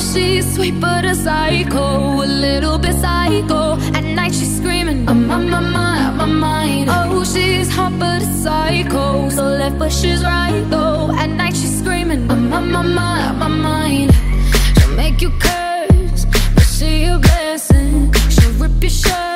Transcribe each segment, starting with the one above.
she's sweet but a psycho, a little bit psycho. At night she's screaming, I'm on my mind, my mind. Oh, she's hot but a psycho, so left but she's right though. At night she's screaming, I'm on my mind, my mind. She'll make you curse, but she a blessing. She'll rip your shirt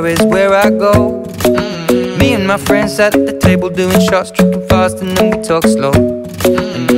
bar is where I go. Me and my friends at the table doing shots, tripping fast, and then we talk slow.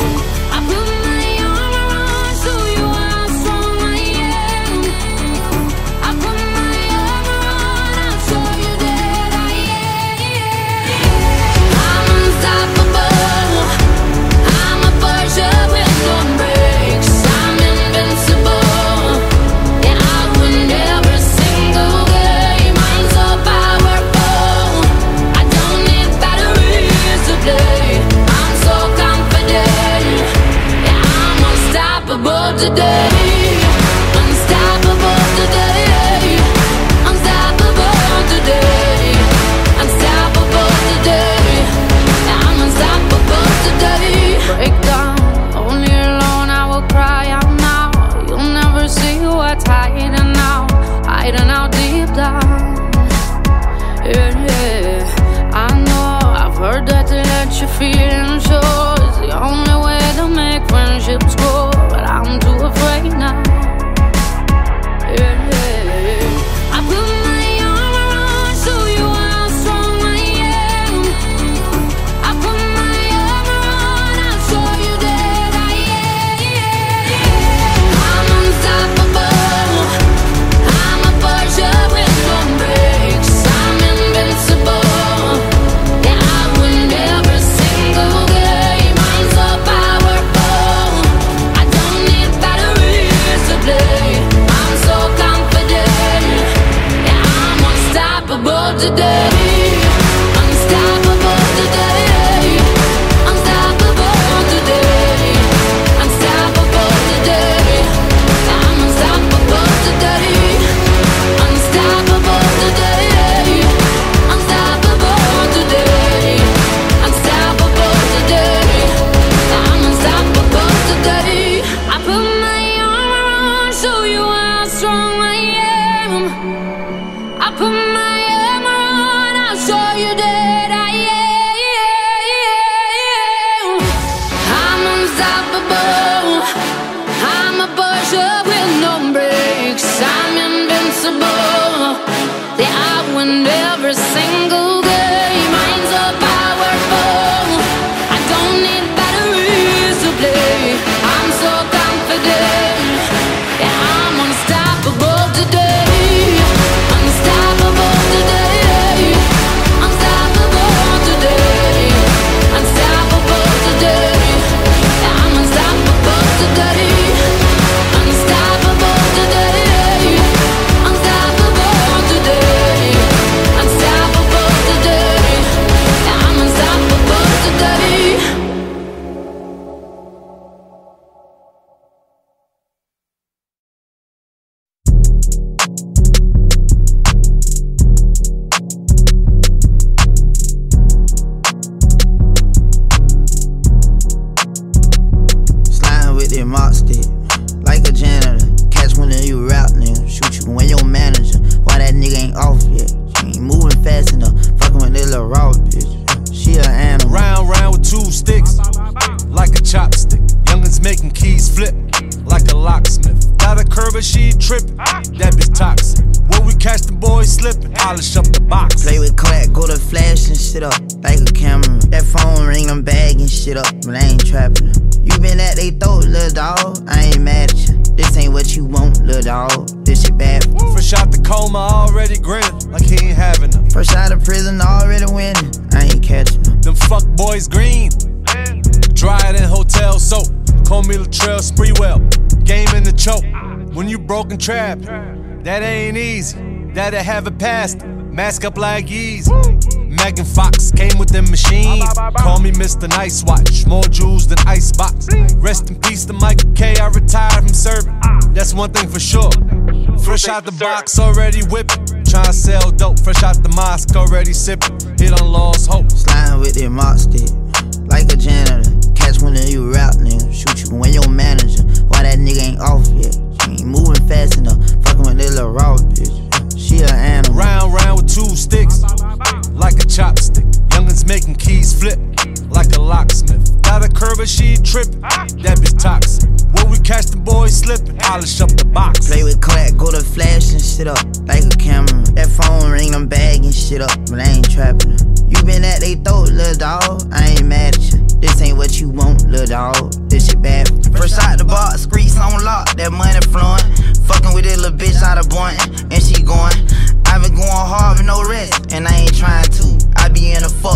I easy. That'll have it past. Mask up like Yeezy. Megan Fox came with the machine. Call me Mr. Nice Watch. More jewels than Icebox. Rest in peace to Michael K. I retired from serving. That's one thing for sure. Fresh out the box, already whipping. Tryna sell dope. Fresh out the mosque, already sipping. Hit on lost hope. Sliding with that mop stick, like a janitor. Catch one of you rap nigga, shoot you when your manager. Why that nigga ain't off yet? Chopstick. Youngins making keys flip, like a locksmith. Got a curve and she trip, that bitch toxic. When we catch the boys slipping, polish up the box. Play with crack, go to flash and shit up, like a camera. That phone ring, I'm bagging shit up, but I ain't trapping. You been at they throat, little dog, I ain't mad at you. This ain't what you want, little dog. This shit bad. Fresh out the box, streets on lock, that money flowing. Fucking with that little bitch out of Boynton, and she going. I been going hard with no rest, and I ain't trying to.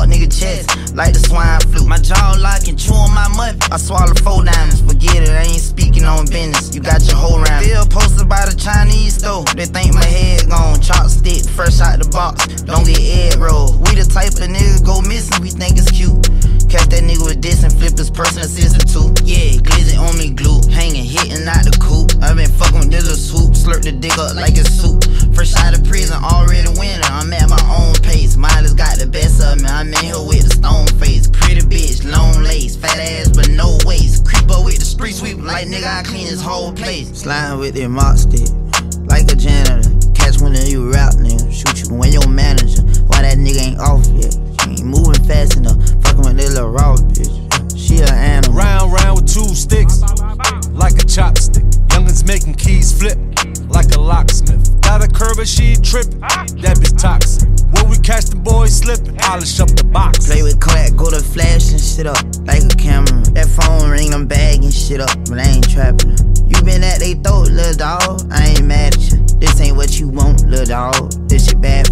Nigga chest, like the swine flu. My jaw locking, chewing my muffin. I swallow four diamonds, forget it, I ain't speaking on business. You got your whole round. Still posted by the Chinese store. They think my head gone, chopstick, fresh out the box. Don't get egg roll. We the type of niggas go missing, we think it's cute. Catch that nigga with this and flip his person assistant too. Yeah, glizzy on me glue, hanging, hitting out the coop. I been fucking with this little swoop, slurp the dick up like it's soup. Fresh out of prison, already winning. I'm at my own pace. Miley's got the best of me. I'm in here with the stone face. Pretty bitch, long lace, fat ass but no waist. Creep up with the street sweep like nigga, I clean this whole place. Sliding with that mop stick, like a janitor. Catch one of you rap nigga, shoot you when your manager. Why that nigga ain't off yet? She ain't moving fast enough. Two sticks, like a chopstick. Youngins making keys flip, like a locksmith. Got a curve and she trip, that bitch toxic. When we catch the boys slippin', polish up the box. Play with crack, go to flash and shit up, like a camera. That phone ring, I'm bagging shit up, but I ain't trapping. You been at they throat, little dog, I ain't mad at you. This ain't what you want, little dog. This shit bad.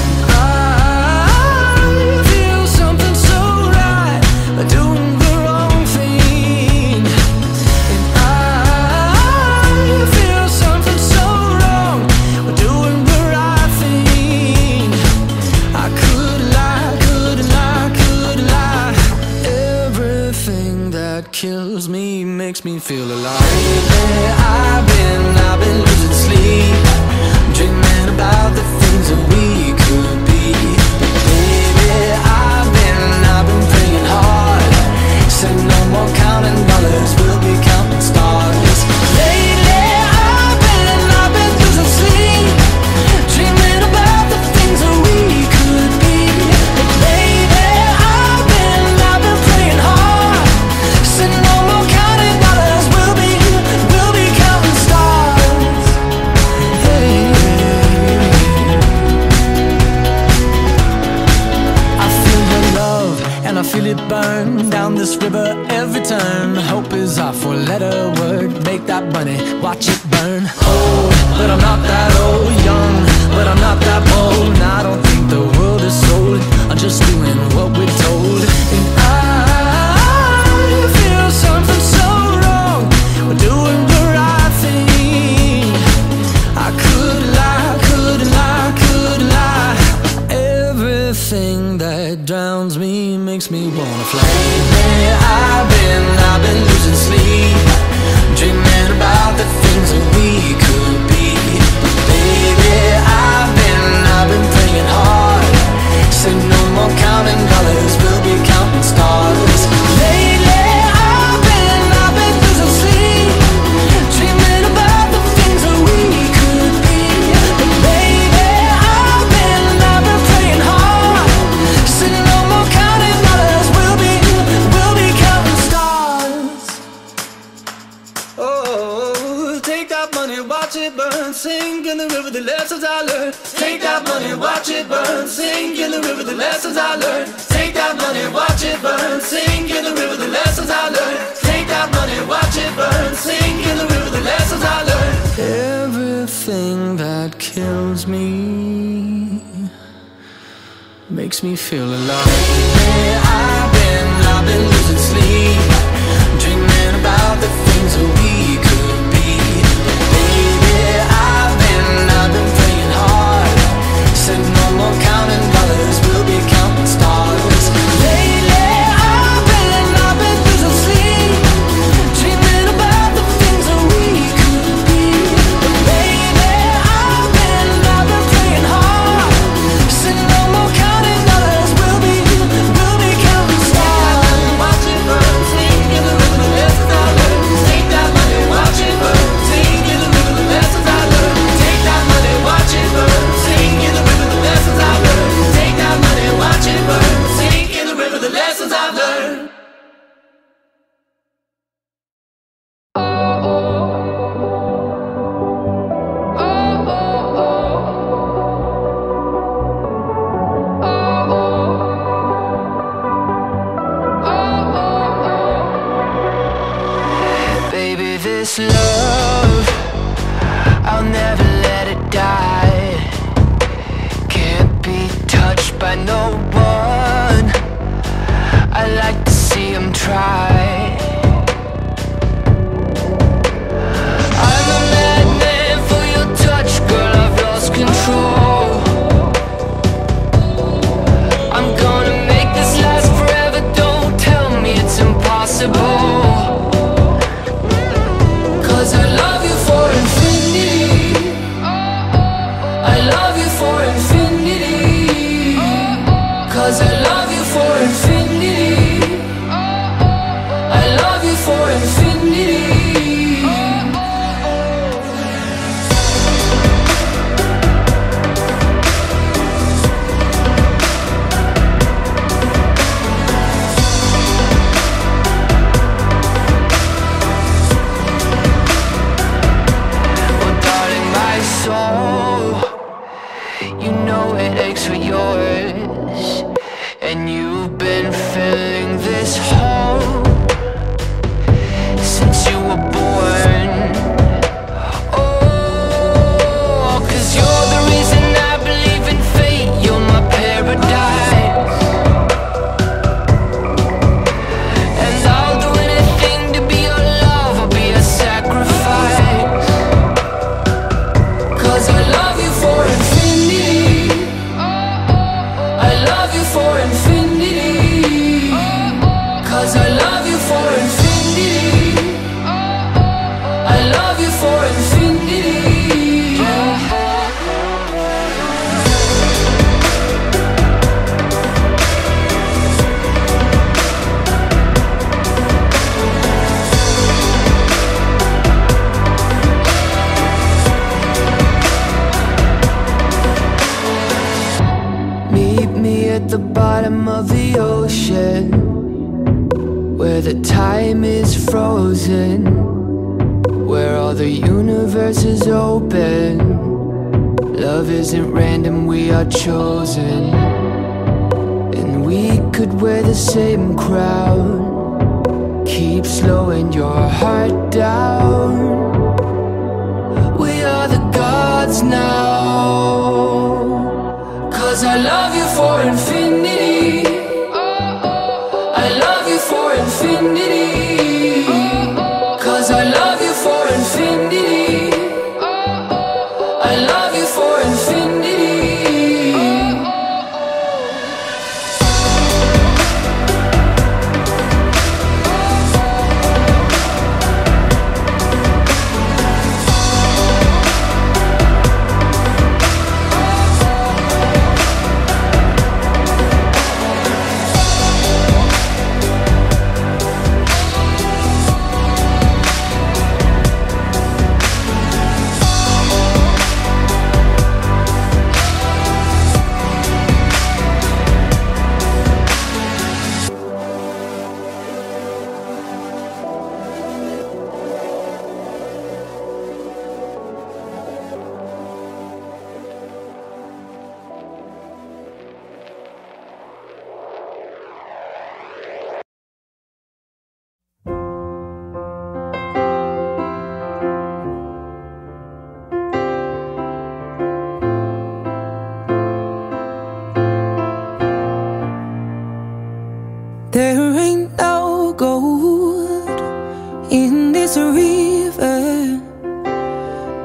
In this river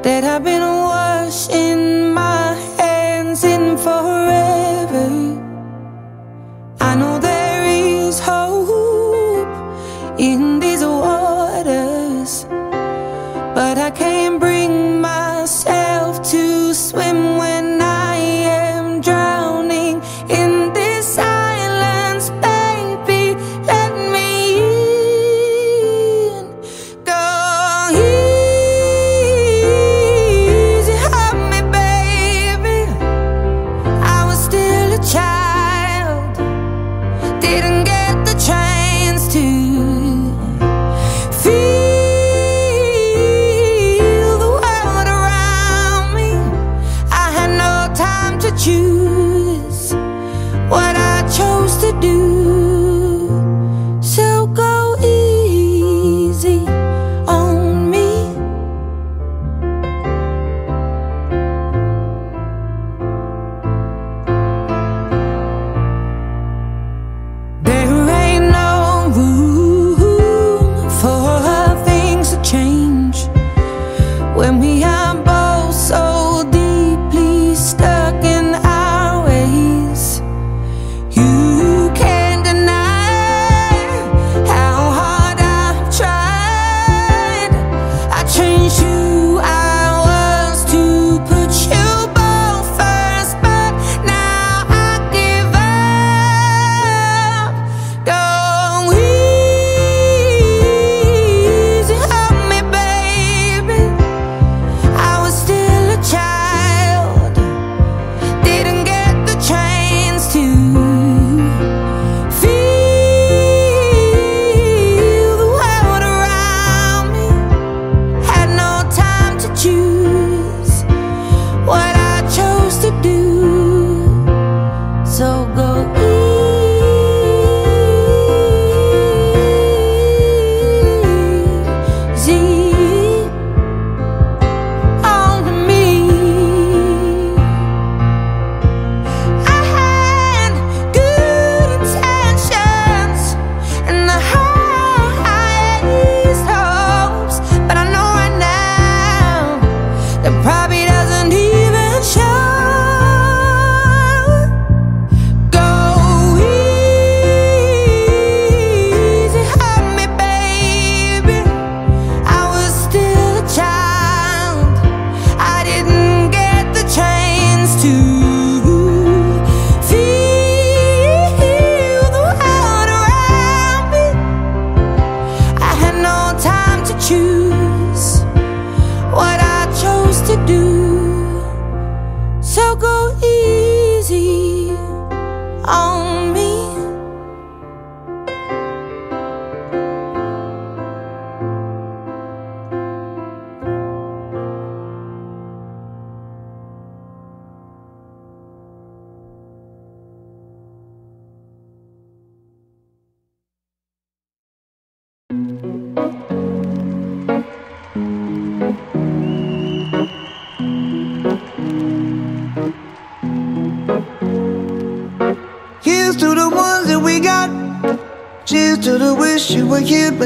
that I've been washing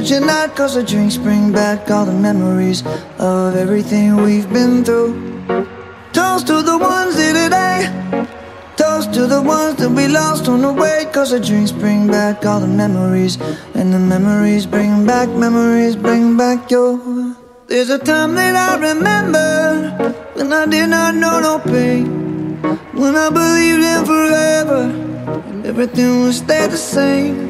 but you're not. Cause the drinks bring back all the memories of everything we've been through. Toast to the ones here today. Toast to the ones that we lost on the way. Cause the drinks bring back all the memories. And the memories bring back, memories bring back your. There's a time that I remember when I did not know no pain. When I believed in forever and everything would stay the same.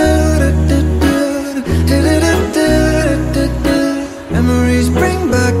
back,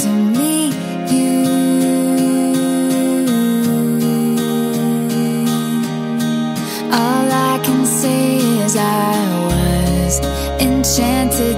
I was enchanted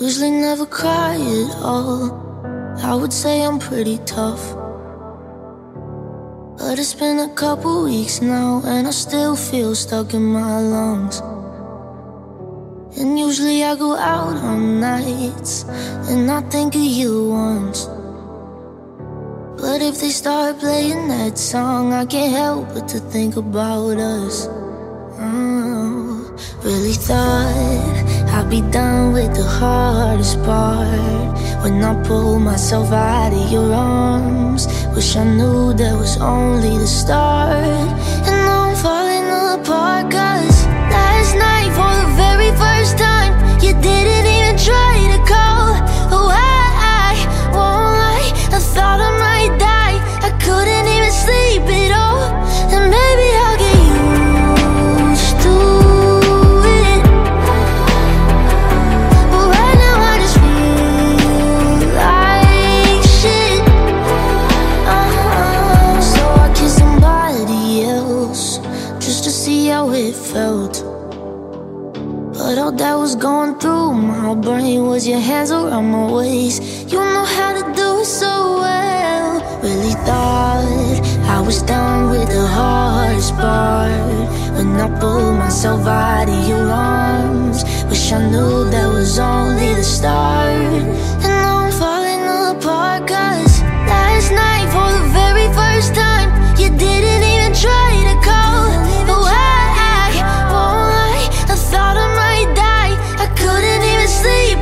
Usually never cry at all. I would say I'm pretty tough. But it's been a couple weeks now, and I still feel stuck in my lungs. And usually I go out on nights, and I think of you once. But if they start playing that song, I can't help but to think about us. Oh, really thought I'd be done with the hardest part when I pull myself out of your arms. Wish I knew that was only the start. And I'm falling apart, cause last night, for the very first time, you didn't even my brain was your hands around my waist. You know how to do it so well. Really thought I was done with the hardest part. When I pulled myself out of your arms, wish I knew that was only the start. And now I'm falling apart, cause last night, for the very first time, you didn't even sleep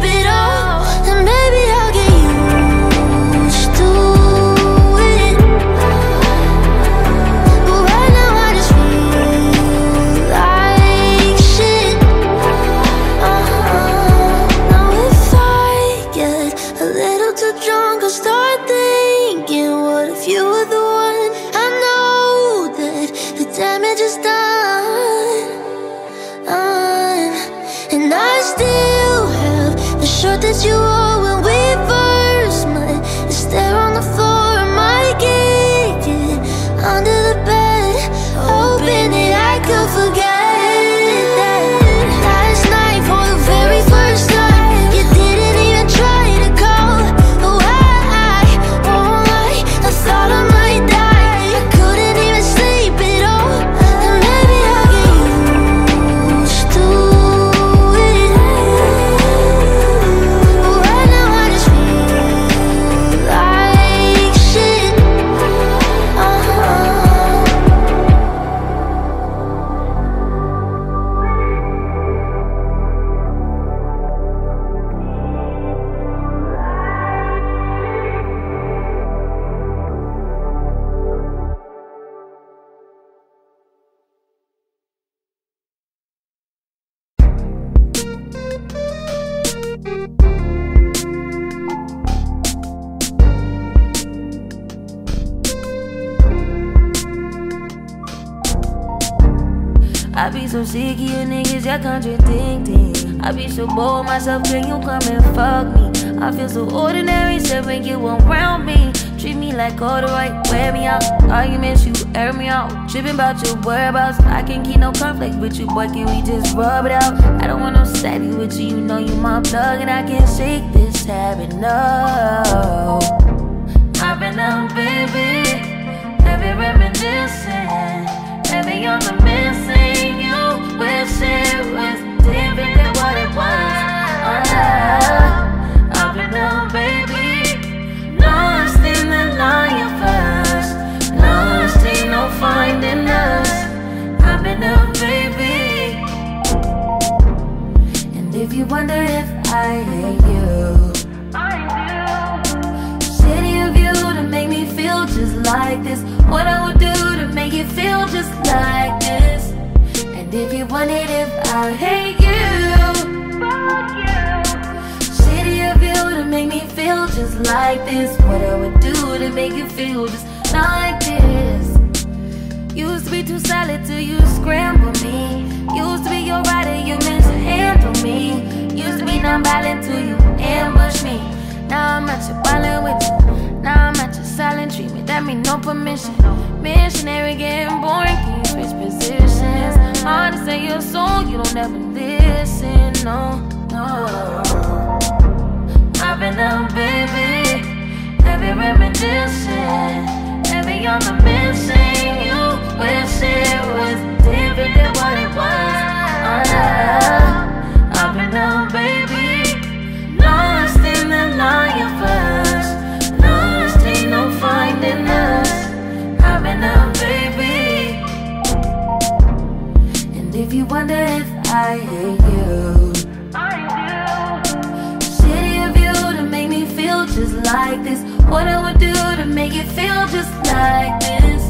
bored can you come and fuck me? I feel so ordinary, said when you around me. Treat me like all the right, wear me out. Arguments, you air me out. Tripping about your whereabouts. I can't keep no conflict with you, boy. Can we just rub it out? I don't want no steady with you, you know you my plug, and I can't shake this habit, no. I've been out, baby. Heavy reminiscing. Heavy on the missing. You wish it was different than what it was. If you wonder if I hate you. Shitty of you to make me feel just like this. What I would do to make you feel just like this. And if you wondered if I hate make me feel just like this. What I would do to make you feel just like this. Used to be too solid till you scramble me. Used to be your rider, you meant to handle me. Used to be non-violent till you ambush me. Now I'm at your violent with you. Now I'm at your silent treatment. That mean no permission. Missionary getting boring, can you positions? Hard to say your soul, you don't ever listen. No, no. I've been up, baby. Heavy reminiscing. Heavy on the missing. You wish it was different than what it was. Oh, I've been up, baby. Lost in the universe. Lost, ain't no finding us. I've been up, baby. And if you wonder if I hate you, just like this. What I would do to make it feel just like this.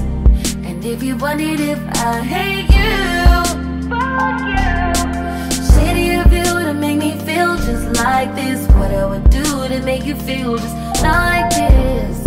And if you wondered if I hate you, fuck you. Shitty of you to make me feel just like this. What I would do to make you feel just like this.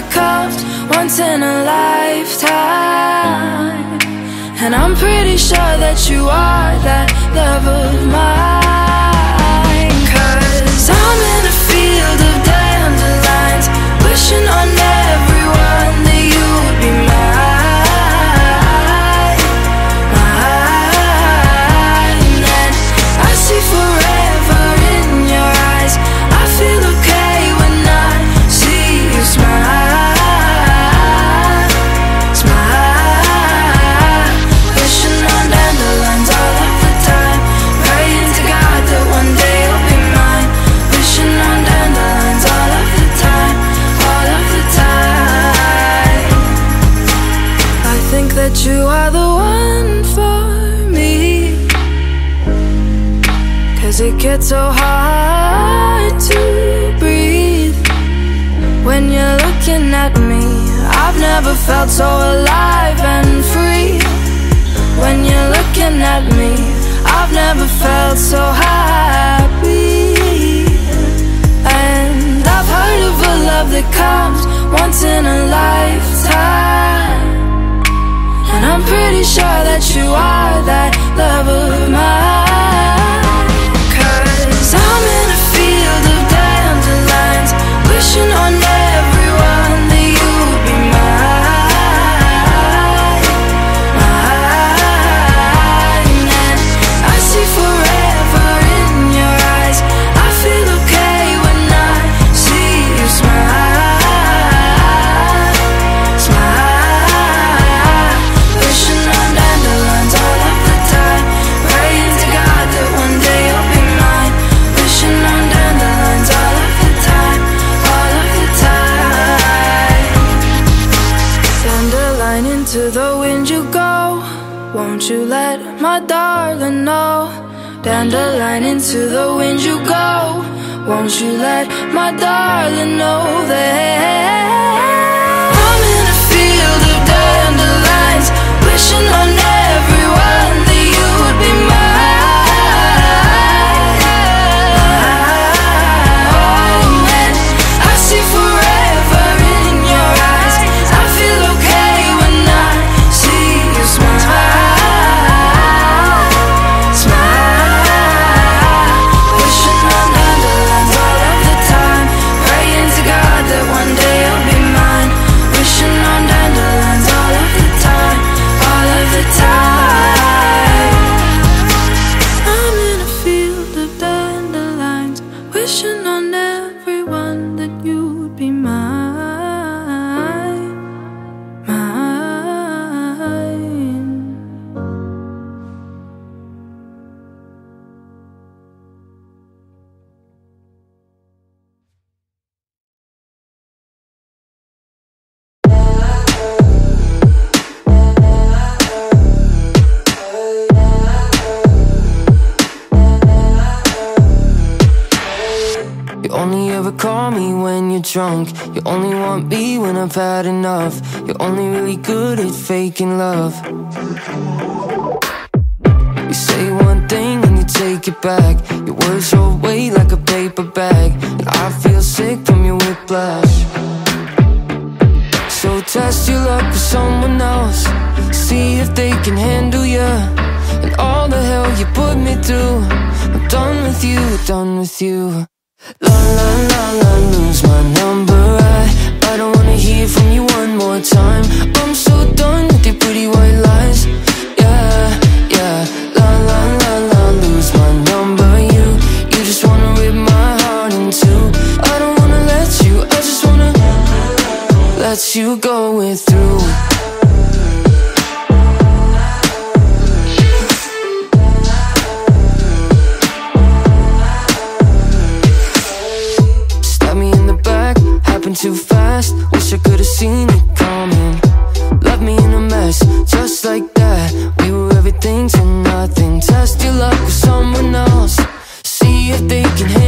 That comes once in a lifetime. And I'm pretty sure that you are that love of mine. Cause I'm in a field of dandelions, wishing on everyone never felt so happy. And I've heard of a love that comes once in a lifetime. And I'm pretty sure that you are that love of mine. Cause I'm in a field of dandelions, wishing on Won't you let my darling know that drunk. You only want me when I've had enough. You're only really good at faking love. You say one thing and you take it back. Your words roll away like a paper bag. And I feel sick from your whiplash. So test your luck with someone else. See if they can handle you. And all the hell you put me through. I'm done with you, done with you. La la la la, lose my number. I, I don't wanna hear from you one more time. I'm so done with your pretty white lies. Yeah, yeah. La la la la, lose my number. You, you just wanna rip my heart in two. I don't wanna let you, I just wanna Let you go with through. seen it coming. Left me in a mess, just like that. We were everything to nothing. Test your luck with someone else. See if they can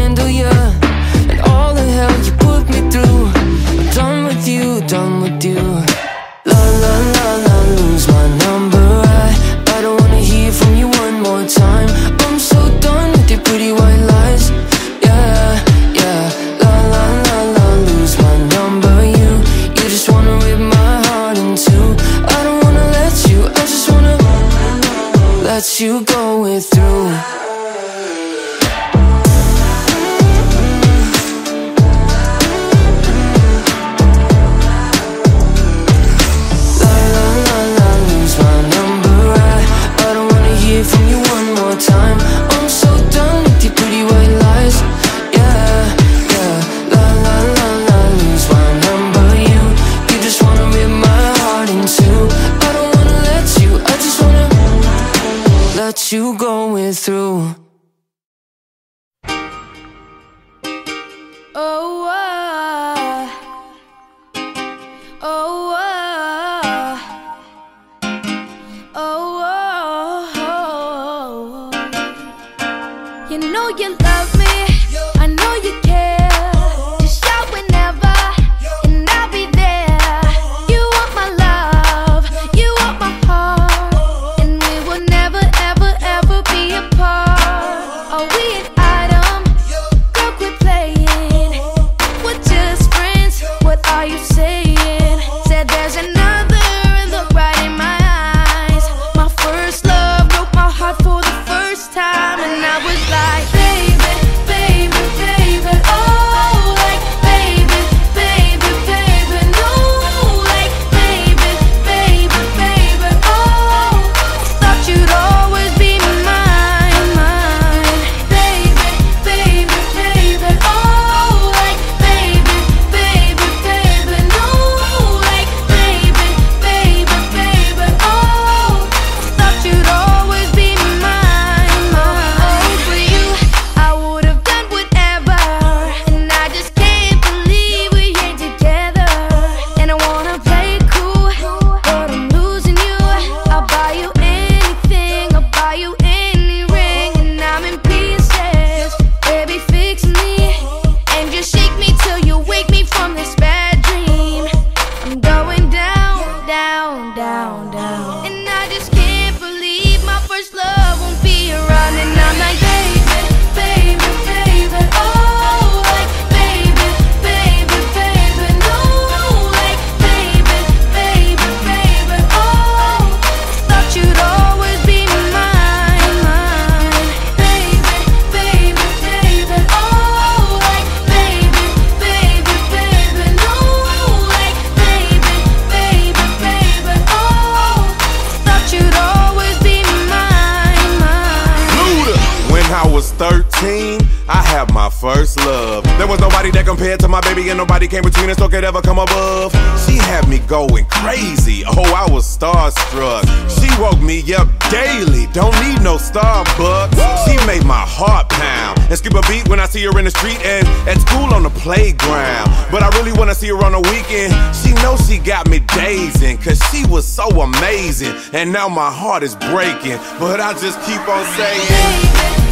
weekend. She knows she got me dazing, cause she was so amazing. And now my heart is breaking, but I just keep on saying.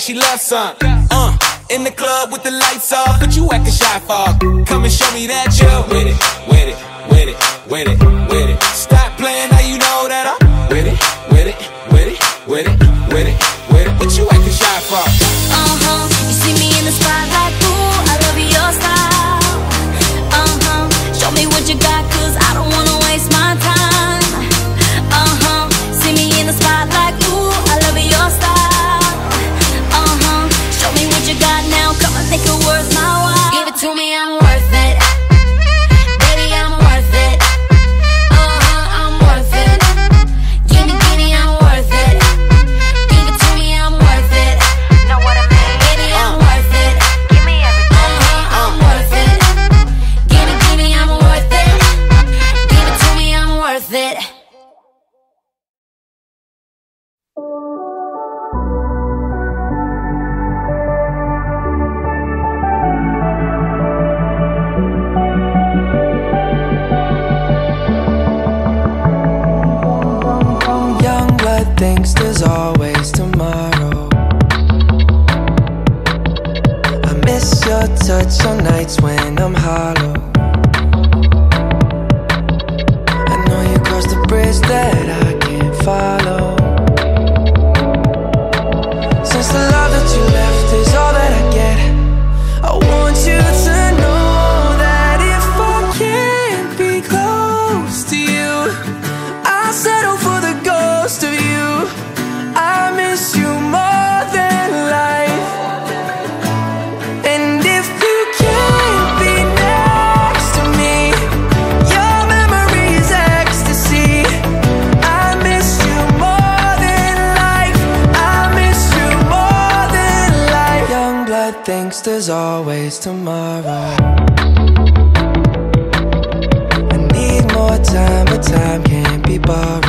like she loves some. Uh, in the club with the lights off, but you acting shy Fog, Come and show me that you're with it. miss your touch on nights when I'm hollow. I know you crossed the bridge that I there's always tomorrow. I need more time, but time can't be borrowed.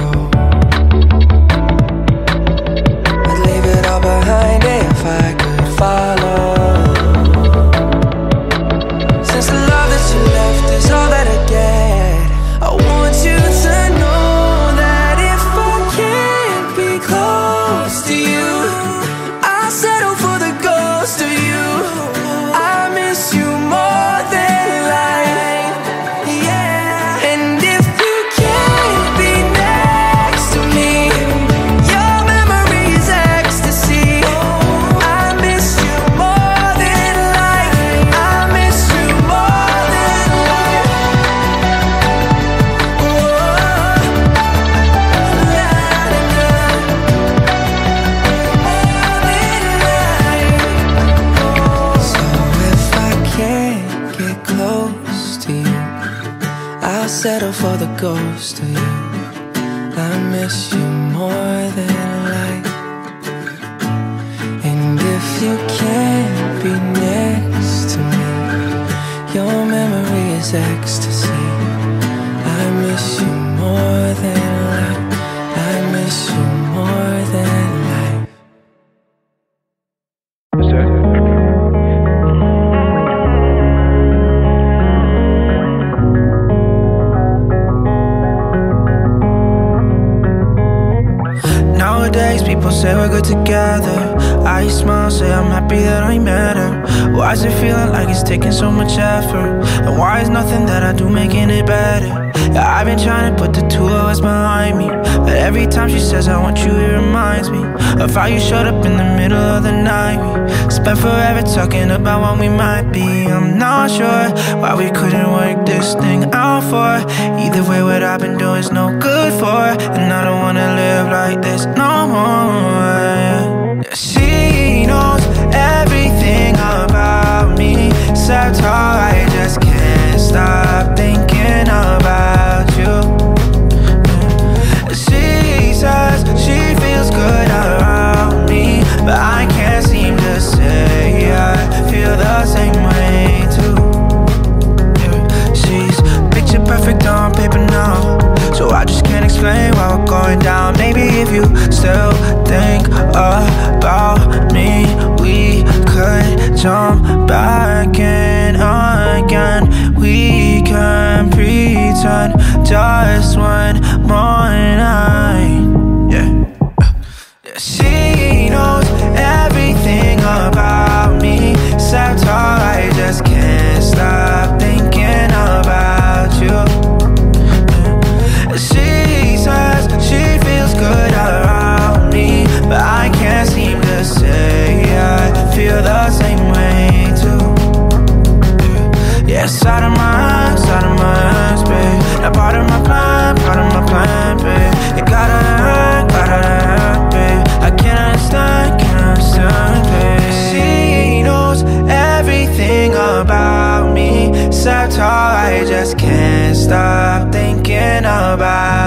Effort? And why is nothing that I do making it better? Yeah, I've been trying to put the two of us behind me. But every time she says I want you, it reminds me of how you showed up in the middle of the night. We spent forever talking about what we might be. I'm not sure why we couldn't work this thing out for. Either way, what I've been doing is no good for. And I don't wanna live like this no more. She knows except how I just can't stop thinking about you. She says she feels good around me, but I can't seem to say I feel the same way too. She's picture perfect on paper now, so I just can't explain why we're going down. Maybe if you still think about me, we could jump back in again. We can pretend just one more night. Stop thinking about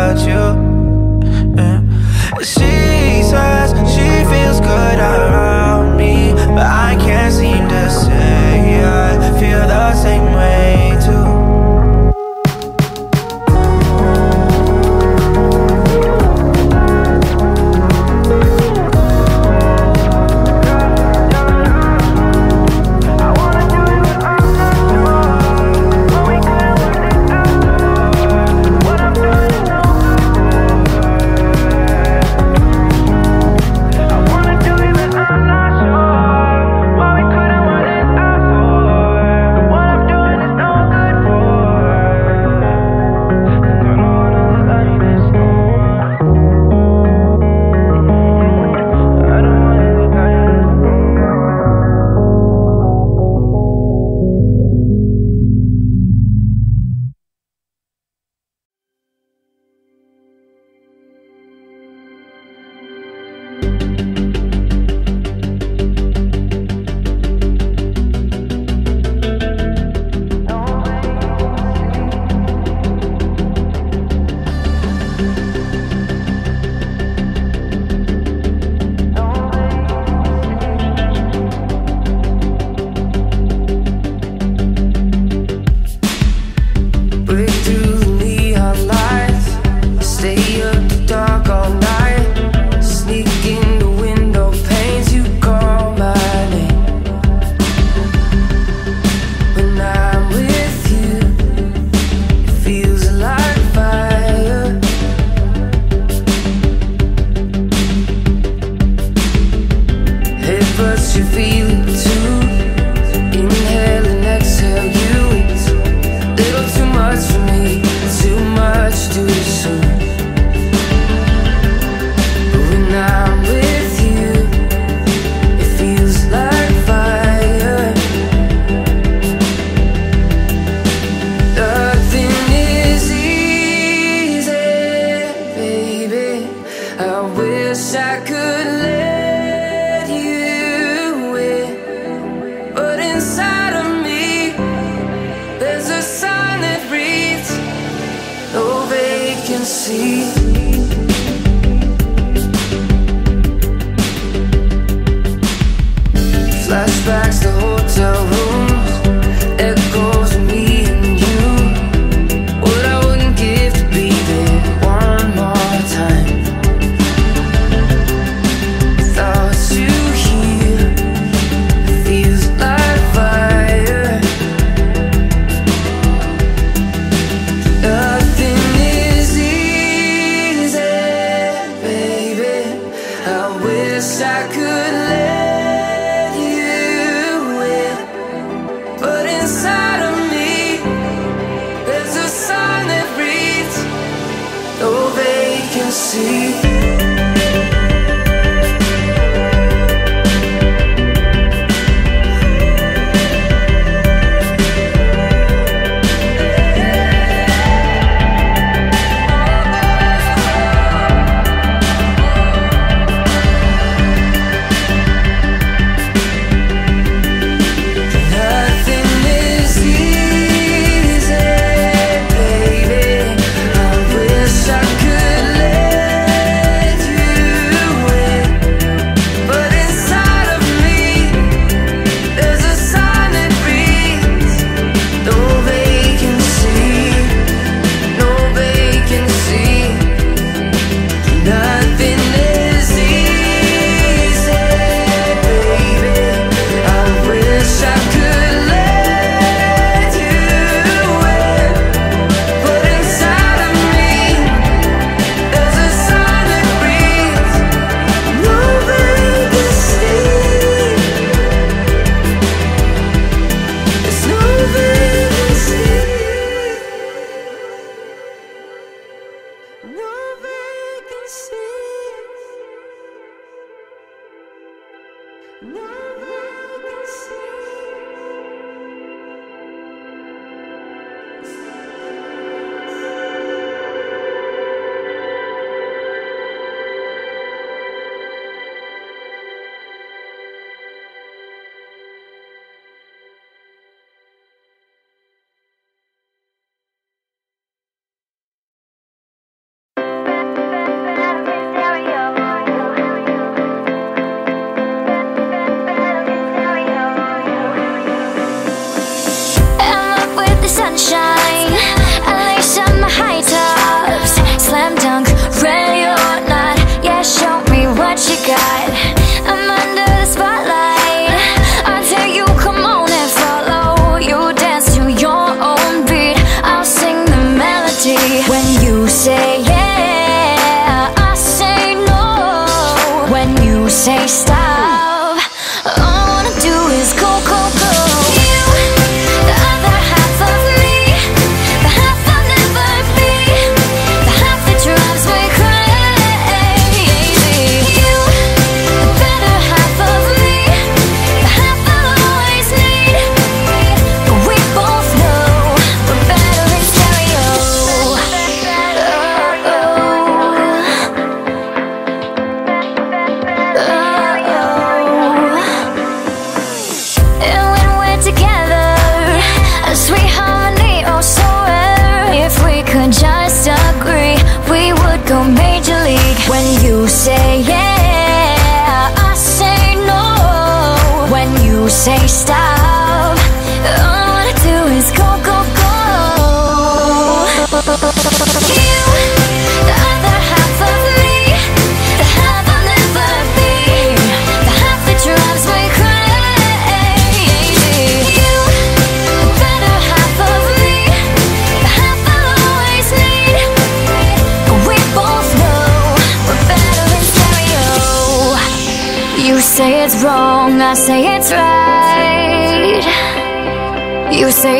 vacancy.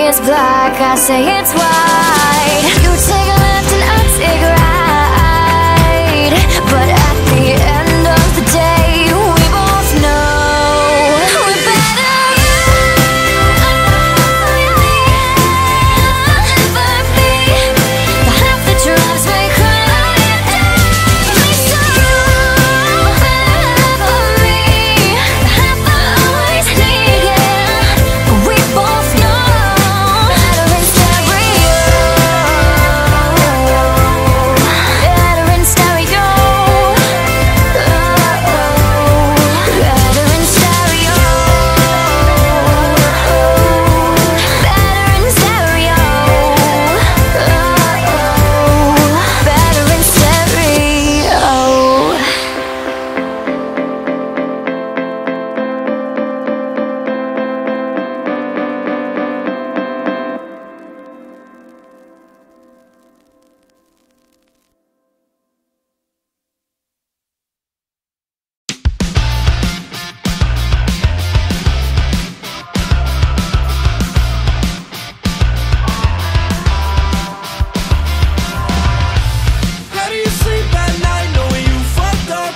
It's black, I say it's white.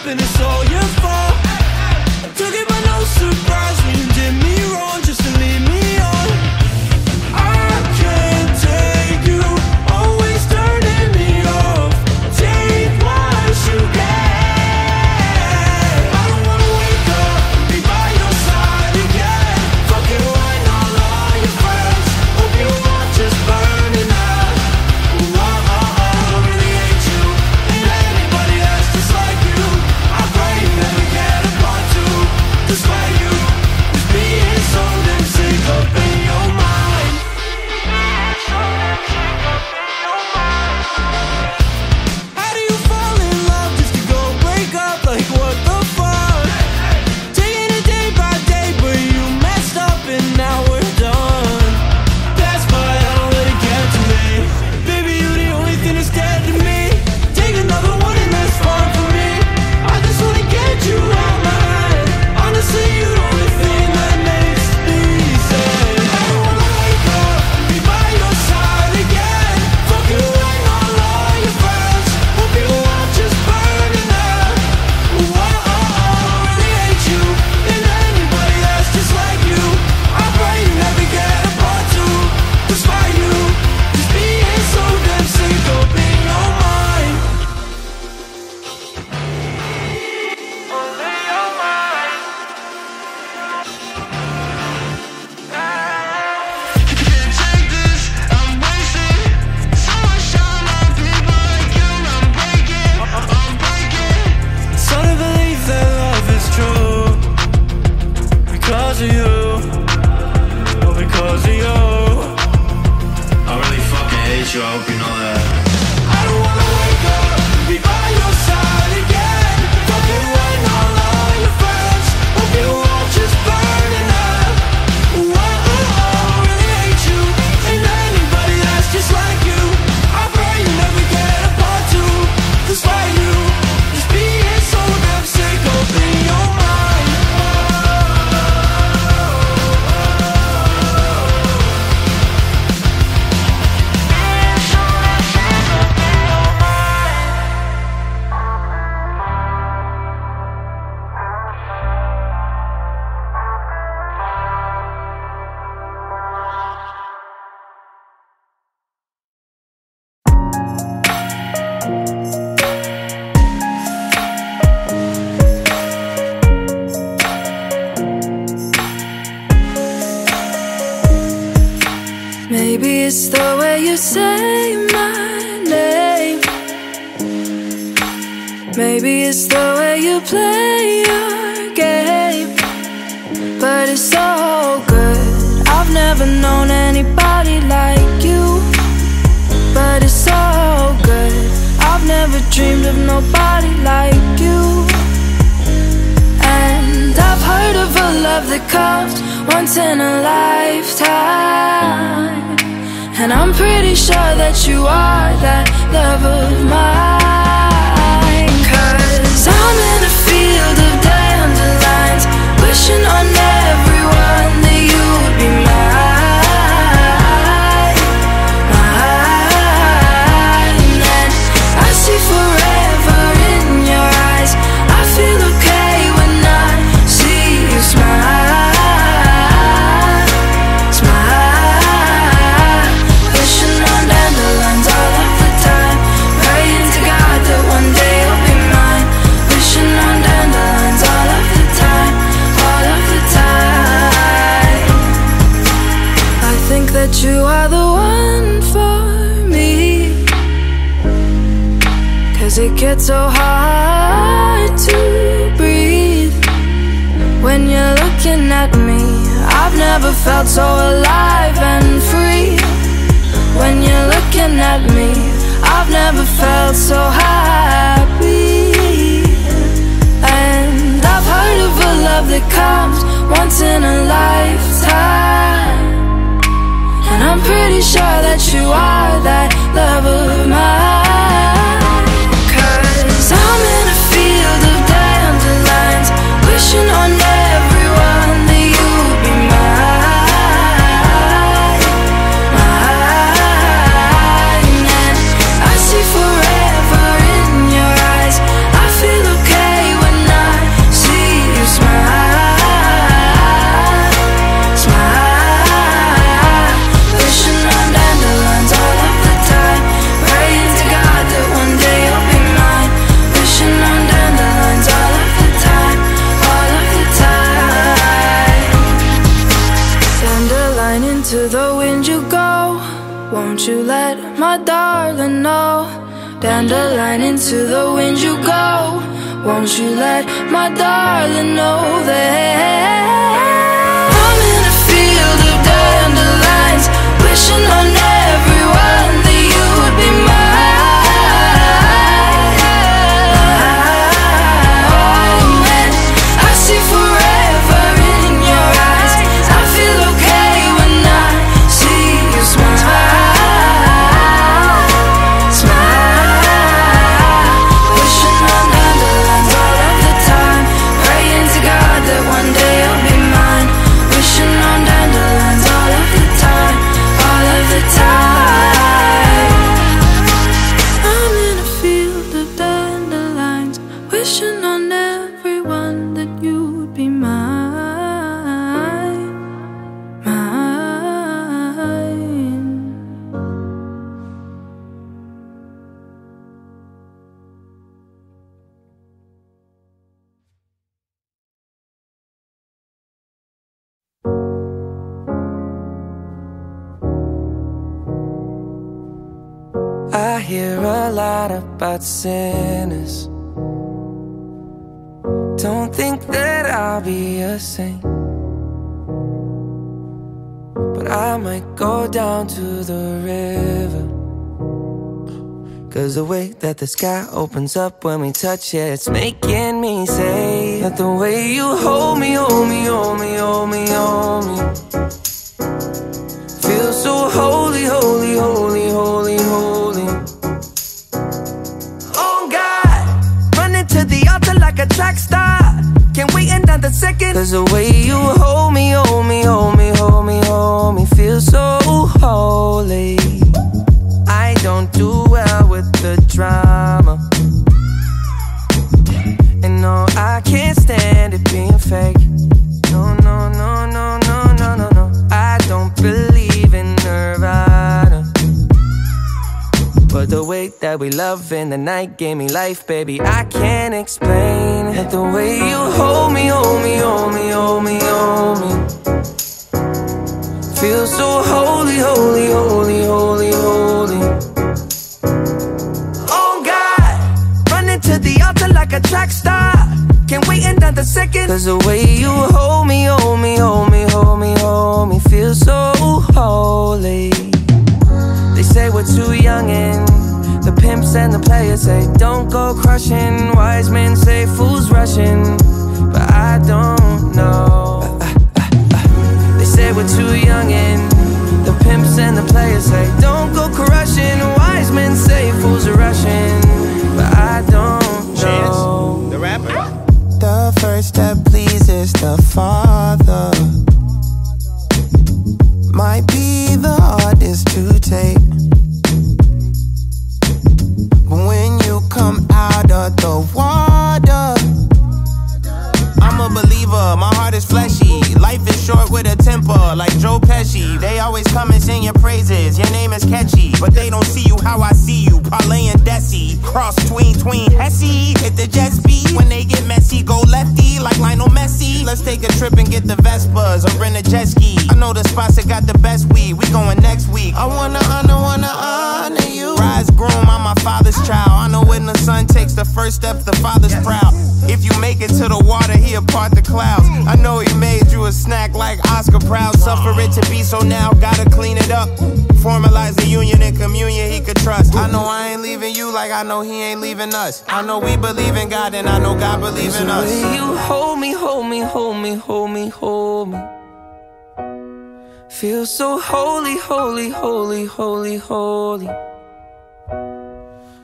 nothing, it's all your fault. in a lifetime. And I'm pretty sure that you are that love of mine. Cause I'm in felt so alive and free. When you're looking at me I've never felt so happy. And I've heard of a love that comes once in a lifetime. And I'm pretty sure that you are that love of mine. I I'm in a field of dandelions Wishing on Won't you let my darling know that sky opens up when we touch it, it's making me say that the way you hold me, hold me, hold me, hold me, hold me. Feel so holy, holy, holy, holy, holy. Oh God, running to the altar like a track star. Can't wait another second. Cause the way you hold me, hold me, hold me, hold me, hold me, feel so holy. I don't do well with the drama. Fake. No, no, no, no, no, no, no, no. I don't believe in Nirvana. But the way that we love in the night gave me life, baby. I can't explain it. The way you hold me, hold me, hold me, hold me, hold me. Feel so holy, holy, holy, holy, holy. Oh God, running to the altar like a track star. Can't wait another second. Cause the way you hold me, hold me, hold me, hold me, hold me, feel so holy. They say we're too young and the pimps and the players say don't go crushing. Wise men say fools rushing, but I don't know. They say we're too young and the pimps and the players say don't go crushing. Wise men say fools are rushing, but I don't know. The rapper. The first step pleases the Father. Might be the hardest to take. But when you come out of the water, I'm a believer, my heart is fleshy. Life is short with a temper, like Joe Pesci. They always come and sing your praises, your name is catchy. But they don't see you how I see you, Parlay and Desi. Cross tween, tween, Hesse. Hit the jet speed, when they get messy, go lefty, like Lionel Messi. Let's take a trip and get the Vespas or rent a jet ski. I know the spots that got the best weed, we going next week. I wanna honor, wanna honor you. Rise groom, I'm my father's child. I know when the son takes the first step, the father's proud. If you make it to the water, he'll part the clouds. I know he made you a snack like Oscar Proud. Suffer it to be so now, gotta clean it up. Formalize the union and communion he could trust. I know I ain't leaving you like I know he ain't leaving us. I know we believe in God and I know God believes in us. way you hold me, hold me, hold me, hold me, hold me. Feel so holy, holy, holy, holy, holy.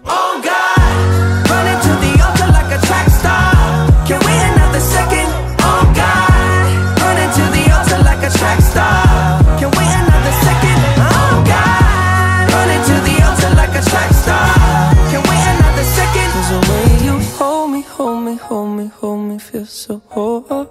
Oh God! so hard.